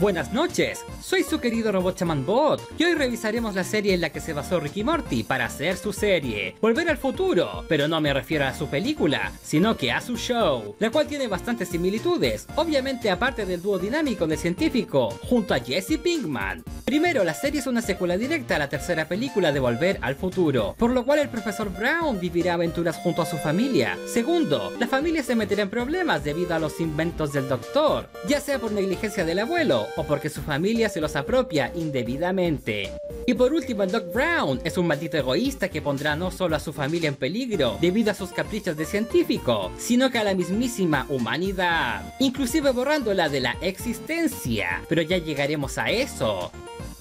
Buenas noches, soy su querido robot Chaman Bot y hoy revisaremos la serie en la que se basó Ricky Morty para hacer su serie, Volver al Futuro, pero no me refiero a su película, sino que a su show, la cual tiene bastantes similitudes, obviamente aparte del dúo dinámico del científico, junto a Jesse Pinkman. Primero, la serie es una secuela directa a la tercera película de Volver al Futuro, por lo cual el profesor Brown vivirá aventuras junto a su familia. Segundo, la familia se meterá en problemas debido a los inventos del doctor, ya sea por negligencia del abuelo o porque su familia se los apropia indebidamente. Y por último, Doc Brown es un maldito egoísta que pondrá no solo a su familia en peligro debido a sus caprichos de científico, sino que a la mismísima humanidad, inclusive borrándola de la existencia. Pero ya llegaremos a eso.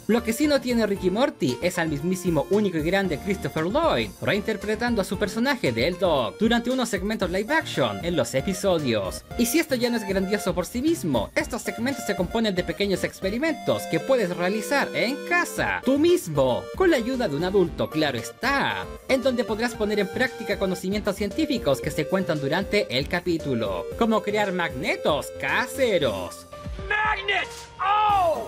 Lo que sí no tiene Ricky Morty es al mismísimo único y grande Christopher Lloyd, reinterpretando a su personaje de El Dog durante unos segmentos live action en los episodios. Y si esto ya no es grandioso por sí mismo, estos segmentos se componen de pequeños experimentos que puedes realizar en casa, tú mismo, con la ayuda de un adulto, claro está, en donde podrás poner en práctica conocimientos científicos que se cuentan durante el capítulo, como crear magnetos caseros. ¡Magnets! ¡Oh!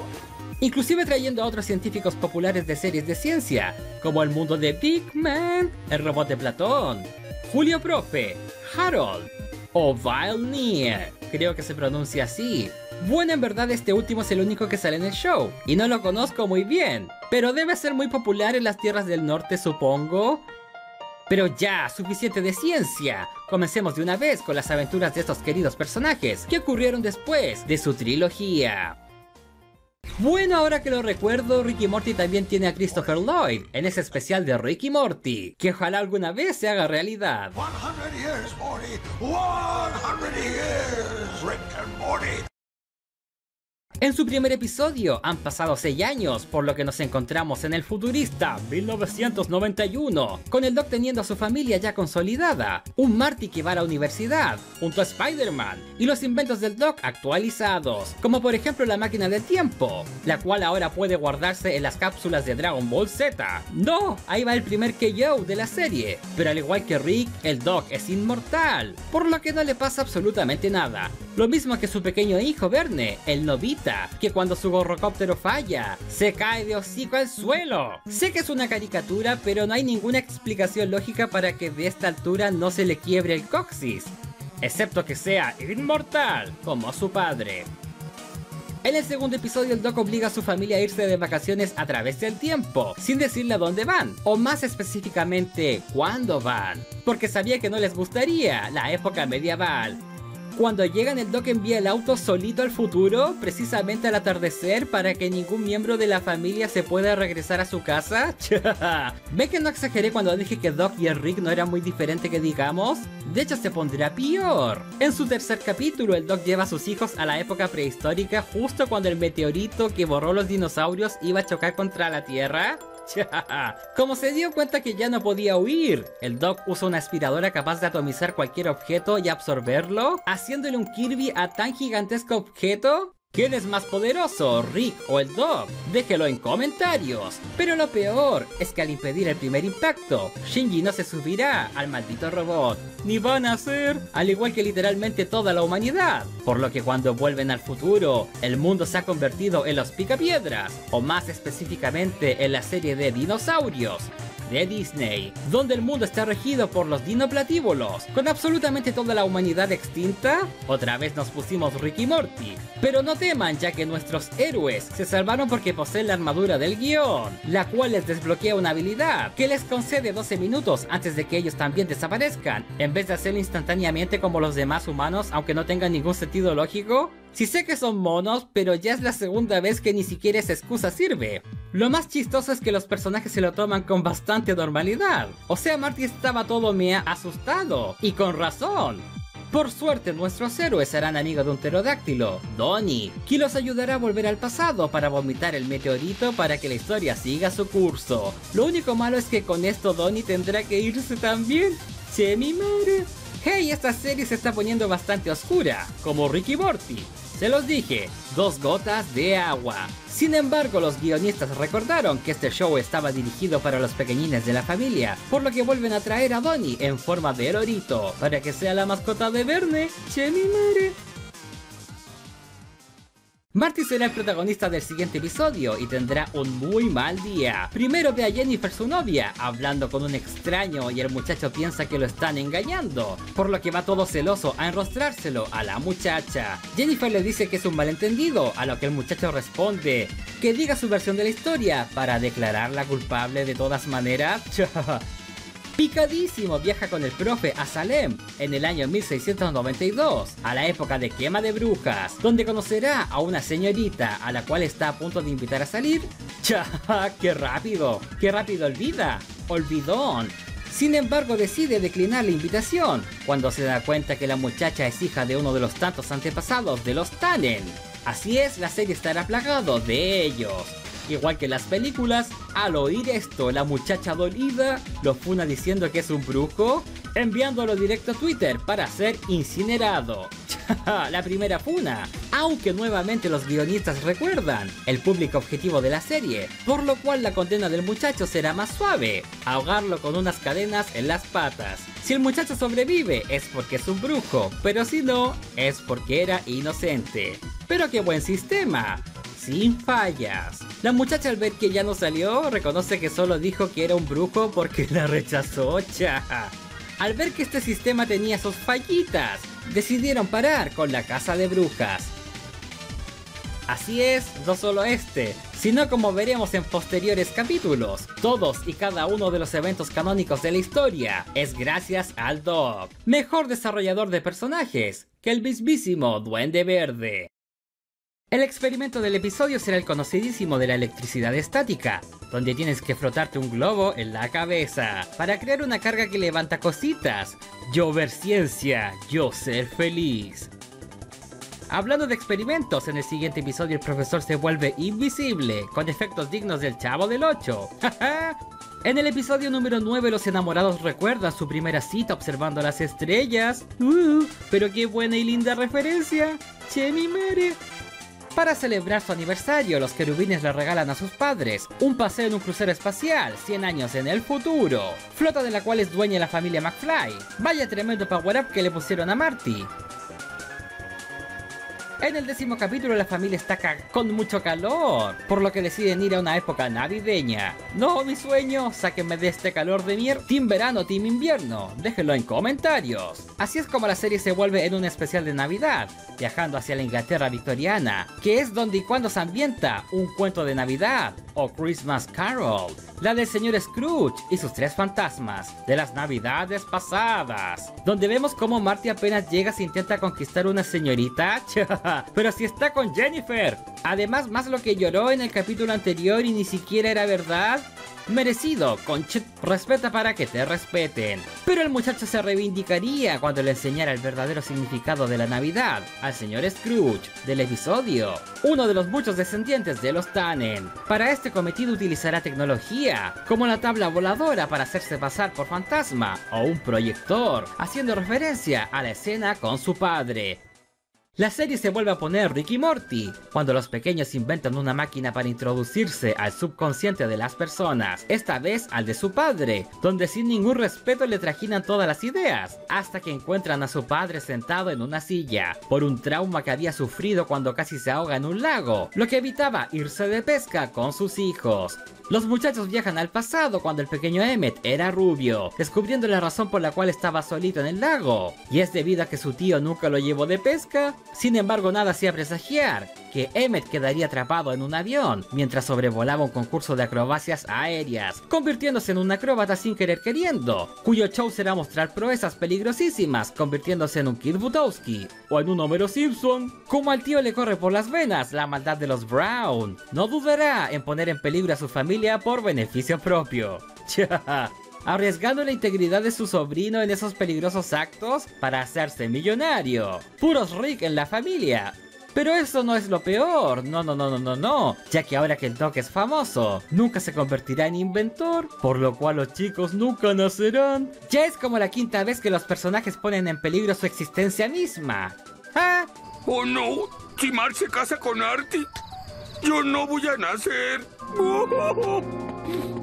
Inclusive trayendo a otros científicos populares de series de ciencia, como el mundo de Big Man, el robot de Platón, Julio Profe, Harold o Nier, creo que se pronuncia así. Bueno, en verdad este último es el único que sale en el show, y no lo conozco muy bien, pero debe ser muy popular en las tierras del norte supongo. Pero ya, suficiente de ciencia. Comencemos de una vez con las aventuras de estos queridos personajes que ocurrieron después de su trilogía. Bueno, ahora que lo recuerdo, Ricky Morty también tiene a Christopher Lloyd en ese especial de Ricky Morty, que ojalá alguna vez se haga realidad. 100 years, Morty. 100 years, Rick and Morty. En su primer episodio han pasado 6 años, por lo que nos encontramos en el futurista 1991, con el Doc teniendo a su familia ya consolidada, un Marty que va a la universidad, junto a Spider-Man, y los inventos del Doc actualizados, como por ejemplo la máquina del tiempo, la cual ahora puede guardarse en las cápsulas de Dragon Ball Z. No, ahí va el primer KO de la serie, pero al igual que Rick, el Doc es inmortal, por lo que no le pasa absolutamente nada. Lo mismo que su pequeño hijo Verne, el Novita que cuando su gorrocóptero falla, se cae de hocico al suelo. Sé que es una caricatura, pero no hay ninguna explicación lógica para que de esta altura no se le quiebre el coxis. Excepto que sea inmortal, como su padre. En el segundo episodio el Doc obliga a su familia a irse de vacaciones a través del tiempo, sin decirle a dónde van, o más específicamente, cuándo van, porque sabía que no les gustaría la época medieval, cuando llegan el Doc envía el auto solito al futuro, precisamente al atardecer, para que ningún miembro de la familia se pueda regresar a su casa. ¿Ve que no exageré cuando dije que Doc y Rick no eran muy diferentes que digamos? De hecho se pondrá peor. En su tercer capítulo, el Doc lleva a sus hijos a la época prehistórica justo cuando el meteorito que borró los dinosaurios iba a chocar contra la Tierra. Como se dio cuenta que ya no podía huir, el Doc usa una aspiradora capaz de atomizar cualquier objeto y absorberlo, haciéndole un Kirby a tan gigantesco objeto ¿Quién es más poderoso, Rick o el Dog? Déjelo en comentarios. Pero lo peor es que al impedir el primer impacto, Shinji no se subirá al maldito robot, ni van a ser, al igual que literalmente toda la humanidad. Por lo que cuando vuelven al futuro, el mundo se ha convertido en los picapiedras, o más específicamente en la serie de dinosaurios, de Disney, donde el mundo está regido por los dinoplatíbulos, con absolutamente toda la humanidad extinta, otra vez nos pusimos Ricky Morty. Pero no teman, ya que nuestros héroes se salvaron porque poseen la armadura del guion, la cual les desbloquea una habilidad que les concede 12 minutos antes de que ellos también desaparezcan, en vez de hacerlo instantáneamente como los demás humanos, aunque no tengan ningún sentido lógico. Si sé que son monos, pero ya es la segunda vez que ni siquiera esa excusa sirve. Lo más chistoso es que los personajes se lo toman con bastante normalidad. O sea, Marty estaba todo mea asustado. Y con razón. Por suerte, nuestros héroes serán amigos de un pterodáctilo, Donnie, quien los ayudará a volver al pasado para vomitar el meteorito para que la historia siga su curso. Lo único malo es que con esto Donnie tendrá que irse también. Che mi madre. Hey, esta serie se está poniendo bastante oscura, como Ricky Morty. Se los dije, dos gotas de agua. Sin embargo, los guionistas recordaron que este show estaba dirigido para los pequeñines de la familia, por lo que vuelven a traer a Donnie en forma de lorito, para que sea la mascota de Verne. Che mi madre. Marty será el protagonista del siguiente episodio y tendrá un muy mal día. Primero ve a Jennifer su novia hablando con un extraño y el muchacho piensa que lo están engañando, por lo que va todo celoso a enrostrárselo a la muchacha. Jennifer le dice que es un malentendido, a lo que el muchacho responde que diga su versión de la historia para declararla culpable de todas maneras. Picadísimo viaja con el profe a Salem en el año 1692, a la época de quema de brujas, donde conocerá a una señorita a la cual está a punto de invitar a salir. ¡Cha! ¡Qué rápido! ¡Qué rápido olvida! ¡Olvidón! Sin embargo, decide declinar la invitación cuando se da cuenta que la muchacha es hija de uno de los tantos antepasados de los Tannen. Así es, la serie estará plagado de ellos. Igual que las películas, al oír esto, la muchacha dolida lo funa diciendo que es un brujo, enviándolo directo a Twitter para ser incinerado. la primera funa, aunque nuevamente los guionistas recuerdan el público objetivo de la serie, por lo cual la condena del muchacho será más suave, ahogarlo con unas cadenas en las patas. Si el muchacho sobrevive es porque es un brujo, pero si no, es porque era inocente. Pero qué buen sistema, sin fallas. La muchacha al ver que ya no salió, reconoce que solo dijo que era un brujo porque la rechazó, cha. Al ver que este sistema tenía sus fallitas, decidieron parar con la casa de brujas. Así es, no solo este, sino como veremos en posteriores capítulos, todos y cada uno de los eventos canónicos de la historia es gracias al Dog, mejor desarrollador de personajes que el mismísimo Duende Verde. El experimento del episodio será el conocidísimo de la electricidad estática, donde tienes que frotarte un globo en la cabeza para crear una carga que levanta cositas. Yo ver ciencia, yo ser feliz. Hablando de experimentos, en el siguiente episodio el profesor se vuelve invisible, con efectos dignos del Chavo del 8. en el episodio número 9 los enamorados recuerdan su primera cita observando las estrellas. Uh, pero qué buena y linda referencia. Che mi mere. Para celebrar su aniversario, los querubines le regalan a sus padres un paseo en un crucero espacial, 100 años en el futuro, flota de la cual es dueña la familia McFly. Vaya tremendo power up que le pusieron a Marty. En el décimo capítulo la familia está con mucho calor, por lo que deciden ir a una época navideña. No, mi sueño, sáquenme de este calor de mierda. Team verano, team invierno, déjenlo en comentarios. Así es como la serie se vuelve en un especial de Navidad, viajando hacia la Inglaterra victoriana, que es donde y cuando se ambienta un cuento de Navidad o Christmas Carol la del señor Scrooge y sus tres fantasmas de las navidades pasadas, donde vemos como Marty apenas llega se intenta conquistar una señorita, pero si está con Jennifer. Además, más lo que lloró en el capítulo anterior y ni siquiera era verdad, Merecido, Conchet respeta para que te respeten. Pero el muchacho se reivindicaría cuando le enseñara el verdadero significado de la Navidad al señor Scrooge del episodio, uno de los muchos descendientes de los Tannen. Para este cometido utilizará tecnología, como la tabla voladora para hacerse pasar por fantasma o un proyector, haciendo referencia a la escena con su padre, la serie se vuelve a poner Ricky Morty, cuando los pequeños inventan una máquina para introducirse al subconsciente de las personas, esta vez al de su padre, donde sin ningún respeto le trajinan todas las ideas, hasta que encuentran a su padre sentado en una silla, por un trauma que había sufrido cuando casi se ahoga en un lago, lo que evitaba irse de pesca con sus hijos. Los muchachos viajan al pasado cuando el pequeño Emmet era rubio, descubriendo la razón por la cual estaba solito en el lago. Y es debido a que su tío nunca lo llevó de pesca. Sin embargo, nada hacía presagiar que Emmet quedaría atrapado en un avión mientras sobrevolaba un concurso de acrobacias aéreas, convirtiéndose en un acróbata sin querer queriendo, cuyo show será mostrar proezas peligrosísimas, convirtiéndose en un Kid Butowski o en un Homero Simpson. Como al tío le corre por las venas la maldad de los Brown, no dudará en poner en peligro a su familia por beneficio propio. arriesgando la integridad de su sobrino en esos peligrosos actos para hacerse millonario. Puros Rick en la familia, pero eso no es lo peor, no, no, no, no, no, no, ya que ahora que el Doc es famoso, nunca se convertirá en inventor, por lo cual los chicos nunca nacerán. Ya es como la quinta vez que los personajes ponen en peligro su existencia misma. ¿Ah? Oh no, si Mark se casa con Artie, yo no voy a nacer.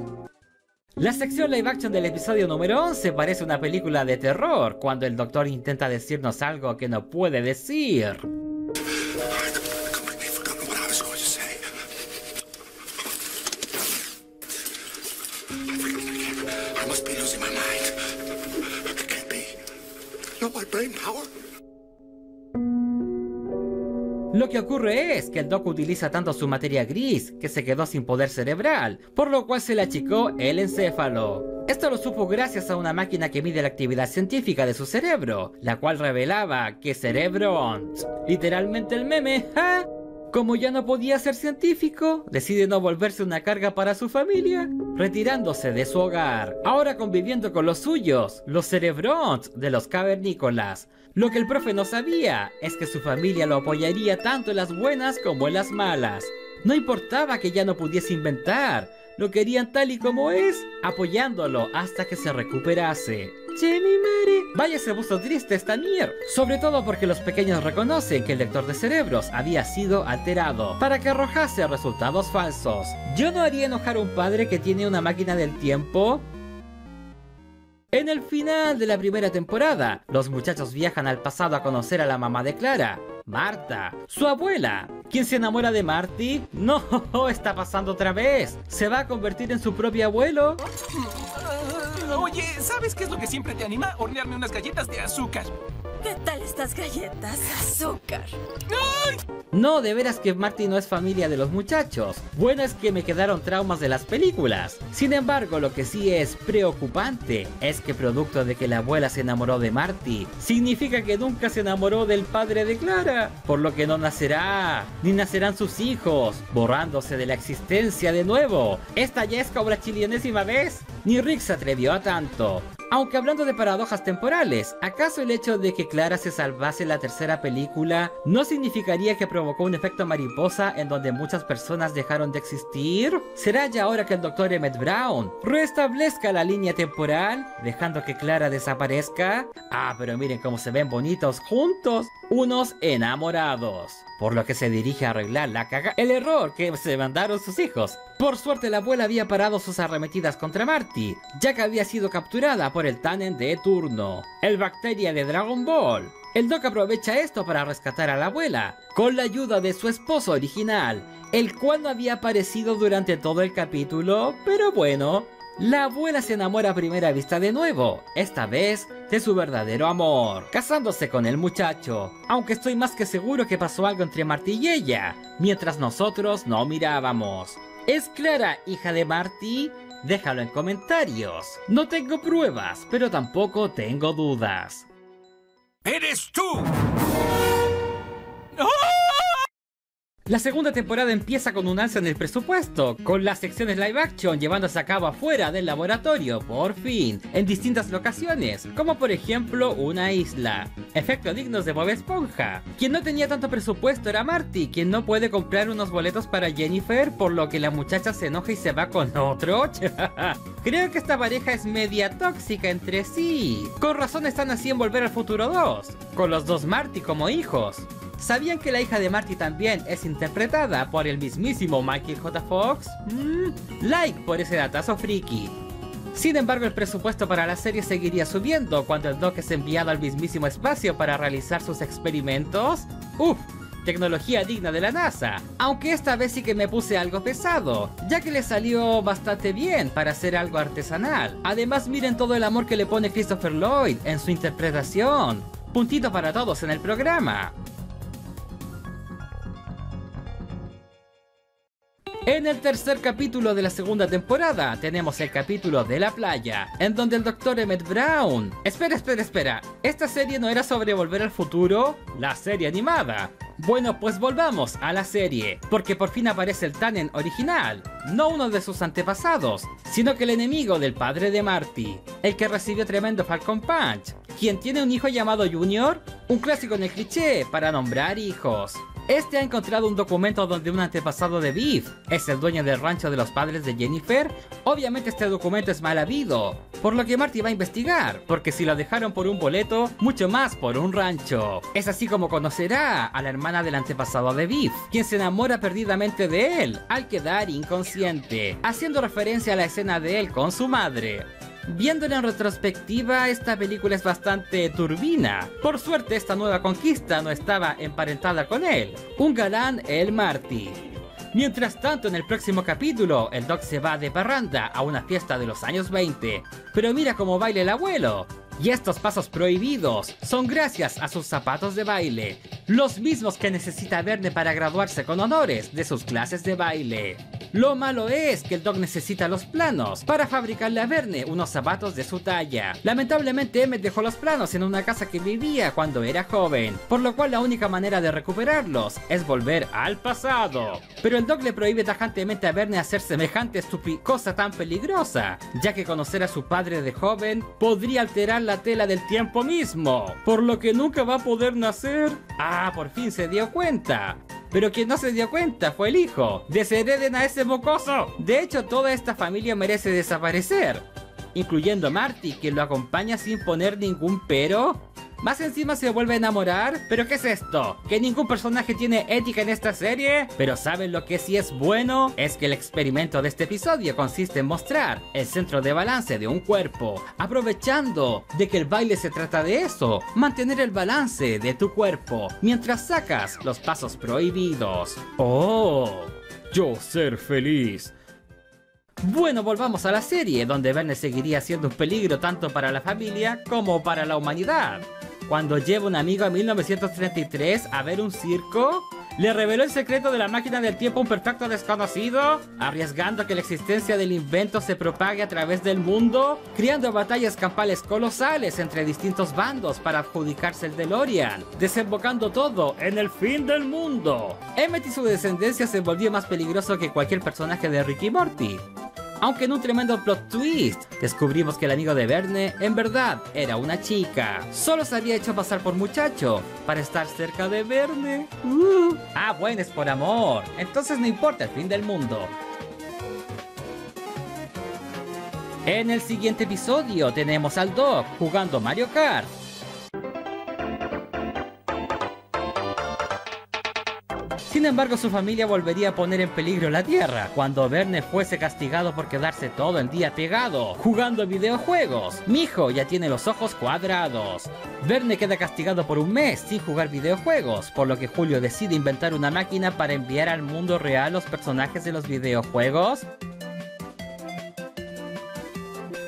La sección live action del episodio número 11 parece una película de terror, cuando el doctor intenta decirnos algo que no puede decir. Lo que ocurre es que el Doc utiliza tanto su materia gris que se quedó sin poder cerebral, por lo cual se le achicó el encéfalo. Esto lo supo gracias a una máquina que mide la actividad científica de su cerebro, la cual revelaba que cerebro literalmente el meme, ¿ja? Como ya no podía ser científico, decide no volverse una carga para su familia, retirándose de su hogar, ahora conviviendo con los suyos, los cerebrons de los cavernícolas. Lo que el profe no sabía es que su familia lo apoyaría tanto en las buenas como en las malas. No importaba que ya no pudiese inventar, lo querían tal y como es, apoyándolo hasta que se recuperase. Che, mi. Vaya se puso triste esta. Sobre todo porque los pequeños reconocen que el lector de cerebros había sido alterado para que arrojase resultados falsos. Yo no haría enojar a un padre que tiene una máquina del tiempo en el final de la primera temporada, los muchachos viajan al pasado a conocer a la mamá de Clara, Marta, su abuela. ¿Quién se enamora de Marty? No, está pasando otra vez. ¿Se va a convertir en su propio abuelo? Oye, ¿sabes qué es lo que siempre te anima? Hornearme unas galletas de azúcar. ¿Qué tal estas galletas? Azúcar. No, de veras que Marty no es familia de los muchachos. Bueno es que me quedaron traumas de las películas. Sin embargo, lo que sí es preocupante es que producto de que la abuela se enamoró de Marty, significa que nunca se enamoró del padre de Clara. Por lo que no nacerá, ni nacerán sus hijos, borrándose de la existencia de nuevo. Esta ya es como la vez. Ni Rick se atrevió a tanto. Aunque hablando de paradojas temporales, ¿acaso el hecho de que Clara se salvase la tercera película no significaría que provocó un efecto mariposa en donde muchas personas dejaron de existir? ¿Será ya ahora que el Dr. Emmett Brown restablezca la línea temporal, dejando que Clara desaparezca? Ah, pero miren cómo se ven bonitos juntos, unos enamorados por lo que se dirige a arreglar la caga el error que se mandaron sus hijos. Por suerte la abuela había parado sus arremetidas contra Marty, ya que había sido capturada por el Tannen de turno, el bacteria de Dragon Ball. El Doc aprovecha esto para rescatar a la abuela, con la ayuda de su esposo original, el cual no había aparecido durante todo el capítulo, pero bueno, la abuela se enamora a primera vista de nuevo, esta vez de su verdadero amor, casándose con el muchacho, aunque estoy más que seguro que pasó algo entre Marty y ella, mientras nosotros no mirábamos. ¿Es Clara hija de Marty? Déjalo en comentarios. No tengo pruebas, pero tampoco tengo dudas. ¡Eres tú! La segunda temporada empieza con un alza en el presupuesto, con las secciones live action llevándose a cabo afuera del laboratorio, por fin, en distintas locaciones, como por ejemplo una isla. Efectos dignos de Bob Esponja. Quien no tenía tanto presupuesto era Marty, quien no puede comprar unos boletos para Jennifer, por lo que la muchacha se enoja y se va con otro. Creo que esta pareja es media tóxica entre sí. Con razón están así en Volver al Futuro 2, con los dos Marty como hijos. ¿Sabían que la hija de Marty también es interpretada por el mismísimo Michael J. Fox? Mm, like por ese datazo friki. Sin embargo, el presupuesto para la serie seguiría subiendo cuando el Doc es enviado al mismísimo espacio para realizar sus experimentos. Uf, tecnología digna de la NASA. Aunque esta vez sí que me puse algo pesado, ya que le salió bastante bien para hacer algo artesanal. Además, miren todo el amor que le pone Christopher Lloyd en su interpretación. Puntito para todos en el programa. En el tercer capítulo de la segunda temporada tenemos el capítulo de la playa, en donde el Dr. Emmett Brown... Espera, espera, espera. ¿Esta serie no era sobre volver al futuro? La serie animada. Bueno, pues volvamos a la serie, porque por fin aparece el Tannen original, no uno de sus antepasados, sino que el enemigo del padre de Marty, el que recibió tremendo Falcon Punch, quien tiene un hijo llamado Junior, un clásico en el cliché para nombrar hijos. Este ha encontrado un documento donde un antepasado de Beef es el dueño del rancho de los padres de Jennifer. Obviamente este documento es mal habido, por lo que Marty va a investigar, porque si lo dejaron por un boleto, mucho más por un rancho. Es así como conocerá a la hermana del antepasado de Beef, quien se enamora perdidamente de él al quedar inconsciente, haciendo referencia a la escena de él con su madre. Viéndola en retrospectiva, esta película es bastante turbina. Por suerte, esta nueva conquista no estaba emparentada con él. Un galán, el Marty. Mientras tanto, en el próximo capítulo, el Doc se va de parranda a una fiesta de los años 20. Pero mira cómo baila el abuelo. Y estos pasos prohibidos son gracias a sus zapatos de baile, los mismos que necesita Verne para graduarse con honores de sus clases de baile. Lo malo es que el Dog necesita los planos para fabricarle a Verne unos zapatos de su talla. Lamentablemente Emmet dejó los planos en una casa que vivía cuando era joven, por lo cual la única manera de recuperarlos es volver al pasado. Pero el Dog le prohíbe tajantemente a Verne hacer semejante cosa tan peligrosa, ya que conocer a su padre de joven podría alterar la tela del tiempo mismo, por lo que nunca va a poder nacer. Ah, por fin se dio cuenta. Pero quien no se dio cuenta fue el hijo. Deshereden a ese mocoso. De hecho, toda esta familia merece desaparecer. Incluyendo a Marty, quien lo acompaña sin poner ningún pero. Más encima se vuelve a enamorar. ¿Pero qué es esto? ¿Que ningún personaje tiene ética en esta serie? Pero ¿saben lo que sí es bueno? Es que el experimento de este episodio consiste en mostrar el centro de balance de un cuerpo, aprovechando de que el baile se trata de eso, mantener el balance de tu cuerpo mientras sacas los pasos prohibidos. Oh, yo ser feliz. Bueno, volvamos a la serie, donde Verne seguiría siendo un peligro tanto para la familia como para la humanidad. Cuando lleva un amigo a 1933 a ver un circo, le reveló el secreto de la máquina del tiempo a un perfecto desconocido, arriesgando que la existencia del invento se propague a través del mundo, creando batallas campales colosales entre distintos bandos para adjudicarse el DeLorean, desembocando todo en el fin del mundo. Emmett y su descendencia se volvió más peligroso que cualquier personaje de Ricky Morty. Aunque en un tremendo plot twist, descubrimos que el amigo de Verne en verdad era una chica. Solo se había hecho pasar por muchacho para estar cerca de Verne. Uh. Ah, bueno, es por amor. Entonces no importa el fin del mundo. En el siguiente episodio tenemos al Doc jugando Mario Kart. Sin embargo, su familia volvería a poner en peligro la Tierra cuando Verne fuese castigado por quedarse todo el día pegado, jugando videojuegos. Mi hijo ya tiene los ojos cuadrados. Verne queda castigado por un mes sin jugar videojuegos, por lo que Julio decide inventar una máquina para enviar al mundo real los personajes de los videojuegos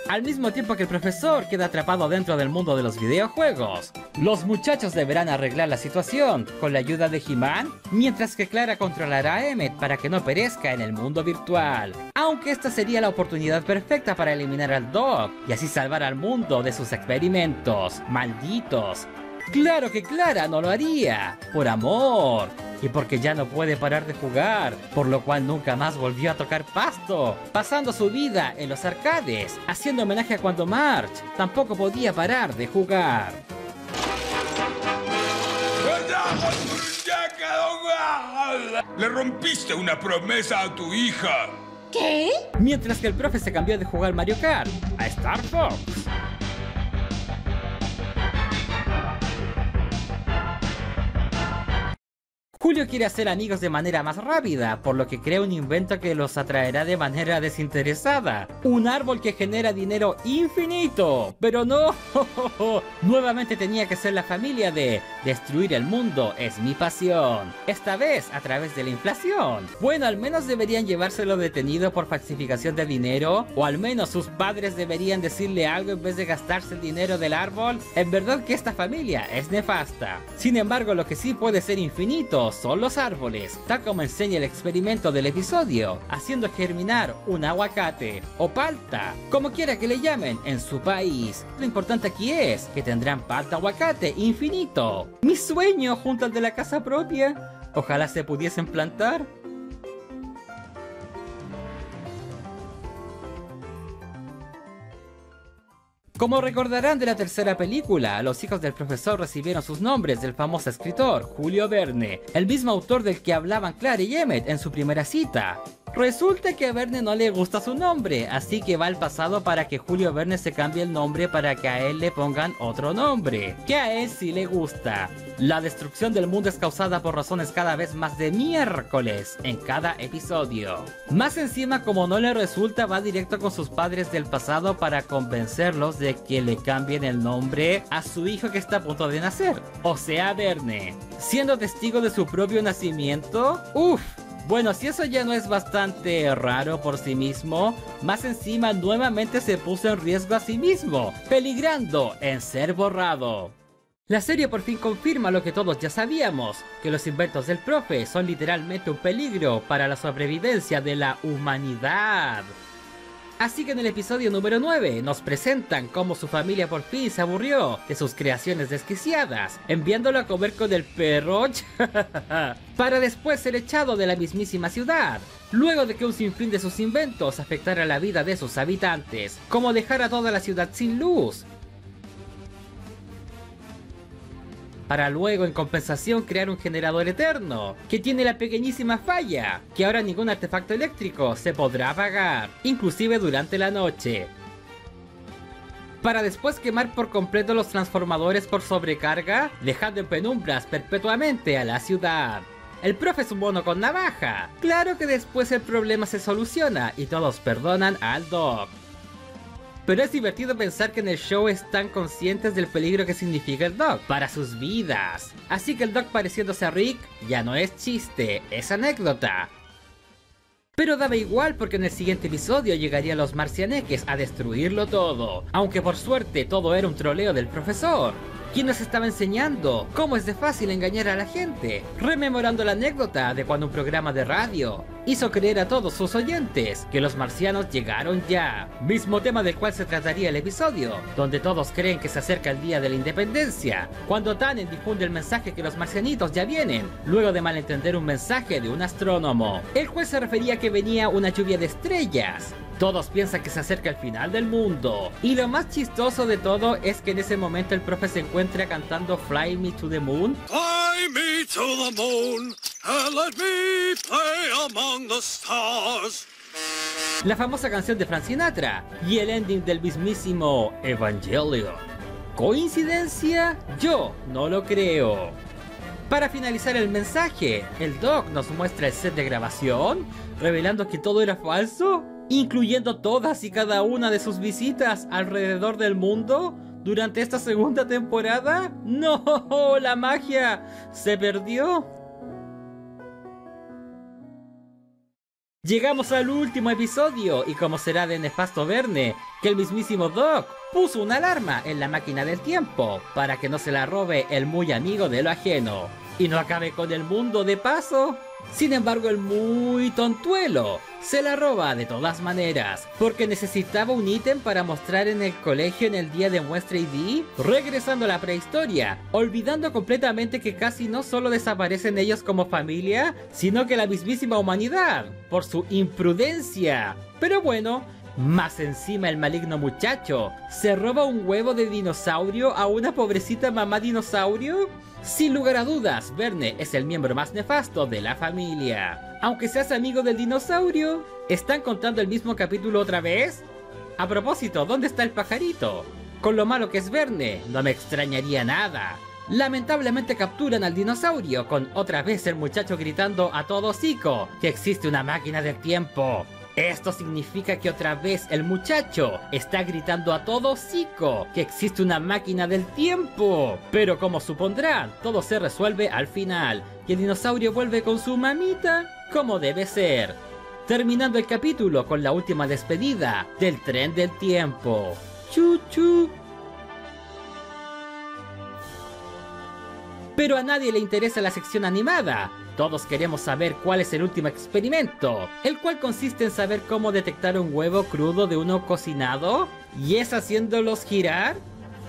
al mismo tiempo que el profesor queda atrapado dentro del mundo de los videojuegos. Los muchachos deberán arreglar la situación con la ayuda de He-Man, mientras que Clara controlará a Emmet para que no perezca en el mundo virtual. Aunque esta sería la oportunidad perfecta para eliminar al Dog y así salvar al mundo de sus experimentos. ¡Malditos! Claro que Clara no lo haría, por amor, y porque ya no puede parar de jugar, por lo cual nunca más volvió a tocar pasto, pasando su vida en los arcades, haciendo homenaje a cuando March tampoco podía parar de jugar. Le rompiste una promesa a tu hija. ¿Qué? Mientras que el profe se cambió de jugar Mario Kart a Star Fox. Julio quiere hacer amigos de manera más rápida, por lo que crea un invento que los atraerá de manera desinteresada. Un árbol que genera dinero infinito. Pero no, nuevamente tenía que ser la familia de destruir el mundo es mi pasión. Esta vez a través de la inflación. Bueno, al menos deberían llevárselo detenido por falsificación de dinero, o al menos sus padres deberían decirle algo en vez de gastarse el dinero del árbol. En verdad que esta familia es nefasta. Sin embargo, lo que sí puede ser infinito son los árboles, tal como enseña el experimento del episodio, haciendo germinar un aguacate o palta, como quiera que le llamen en su país. Lo importante aquí es que tendrán palta aguacate infinito. Mi sueño junto al de la casa propia. Ojalá se pudiesen plantar. Como recordarán de la tercera película, los hijos del profesor recibieron sus nombres del famoso escritor Julio Verne, el mismo autor del que hablaban Clara y Emmett en su primera cita. Resulta que a Verne no le gusta su nombre, así que va al pasado para que Julio Verne se cambie el nombre para que a él le pongan otro nombre, que a él sí le gusta. La destrucción del mundo es causada por razones cada vez más de miércoles en cada episodio. Más encima, como no le resulta, va directo con sus padres del pasado para convencerlos de que le cambien el nombre a su hijo que está a punto de nacer, o sea, Verne. Siendo testigo de su propio nacimiento, uff, Bueno, si eso ya no es bastante raro por sí mismo, más encima nuevamente se puso en riesgo a sí mismo, peligrando en ser borrado. La serie por fin confirma lo que todos ya sabíamos, que los inventos del profe son literalmente un peligro para la sobrevivencia de la humanidad. Así que en el episodio número 9 nos presentan cómo su familia por fin se aburrió de sus creaciones desquiciadas, enviándolo a comer con el perro para después ser echado de la mismísima ciudad, luego de que un sinfín de sus inventos afectara la vida de sus habitantes, como dejar a toda la ciudad sin luz, para luego en compensación crear un generador eterno, que tiene la pequeñísima falla, que ahora ningún artefacto eléctrico se podrá apagar, inclusive durante la noche. Para después quemar por completo los transformadores por sobrecarga, dejando en penumbras perpetuamente a la ciudad. El profe es un mono con navaja. Claro que después el problema se soluciona y todos perdonan al Doc. Pero es divertido pensar que en el show están conscientes del peligro que significa el Doc para sus vidas. Así que el Doc pareciéndose a Rick ya no es chiste, es anécdota. Pero daba igual porque en el siguiente episodio llegarían los marcianeques a destruirlo todo, aunque por suerte todo era un troleo del profesor. ¿Quién nos estaba enseñando cómo es de fácil engañar a la gente, rememorando la anécdota de cuando un programa de radio hizo creer a todos sus oyentes que los marcianos llegaron ya, mismo tema del cual se trataría el episodio, donde todos creen que se acerca el día de la independencia, cuando Tannen difunde el mensaje que los marcianitos ya vienen, luego de malentender un mensaje de un astrónomo, el cual se refería a que venía una lluvia de estrellas, todos piensan que se acerca el final del mundo. Y lo más chistoso de todo es que en ese momento el profe se encuentra cantando Fly Me to the Moon. Fly me to the moon and let me play among the stars. La famosa canción de Frank Sinatra y el ending del mismísimo Evangelio. ¿Coincidencia? Yo no lo creo. Para finalizar el mensaje, el Doc nos muestra el set de grabación, revelando que todo era falso incluyendo todas y cada una de sus visitas alrededor del mundo durante esta segunda temporada? ¡No! ¡La magia se perdió! Llegamos al último episodio y como será de nefasto verne que el mismísimo Doc puso una alarma en la máquina del tiempo para que no se la robe el muy amigo de lo ajeno y no acabe con el mundo de paso. Sin embargo, el muy tontuelo se la roba de todas maneras, porque necesitaba un ítem para mostrar en el colegio en el día de muestra ID, regresando a la prehistoria, olvidando completamente que casi no solo desaparecen ellos como familia, sino que la mismísima humanidad, por su imprudencia. Pero bueno, más encima el maligno muchacho se roba un huevo de dinosaurio a una pobrecita mamá dinosaurio. Sin lugar a dudas, Verne es el miembro más nefasto de la familia. Aunque seas amigo del dinosaurio, ¿están contando el mismo capítulo otra vez? A propósito, ¿dónde está el pajarito? Con lo malo que es Verne, no me extrañaría nada. Lamentablemente capturan al dinosaurio con otra vez el muchacho gritando a todo hocico que existe una máquina del tiempo. Esto significa que otra vez el muchacho está gritando a todo hocico que existe una máquina del tiempo. Pero como supondrán, todo se resuelve al final y el dinosaurio vuelve con su mamita como debe ser. Terminando el capítulo con la última despedida del tren del tiempo. Chu Pero a nadie le interesa la sección animada, todos queremos saber cuál es el último experimento, el cual consiste en saber cómo detectar un huevo crudo de uno cocinado, y es haciéndolos girar.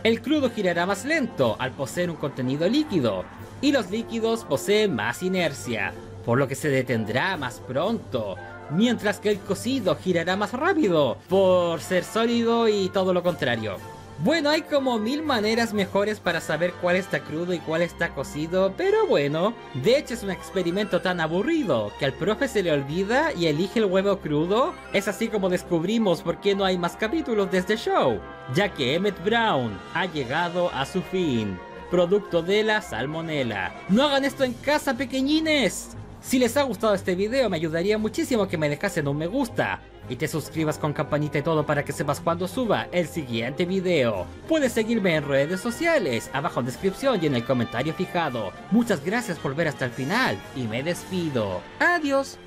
El crudo girará más lento al poseer un contenido líquido, y los líquidos poseen más inercia, por lo que se detendrá más pronto, mientras que el cocido girará más rápido, por ser sólido y todo lo contrario. Bueno, hay como mil maneras mejores para saber cuál está crudo y cuál está cocido, pero bueno, de hecho es un experimento tan aburrido que al profe se le olvida y elige el huevo crudo. Es así como descubrimos por qué no hay más capítulos de este show, ya que Emmett Brown ha llegado a su fin, producto de la salmonela. No hagan esto en casa, pequeñines. Si les ha gustado este video me ayudaría muchísimo que me dejasen un me gusta y te suscribas con campanita y todo para que sepas cuando suba el siguiente video. Puedes seguirme en redes sociales, abajo en descripción y en el comentario fijado. Muchas gracias por ver hasta el final y me despido. Adiós.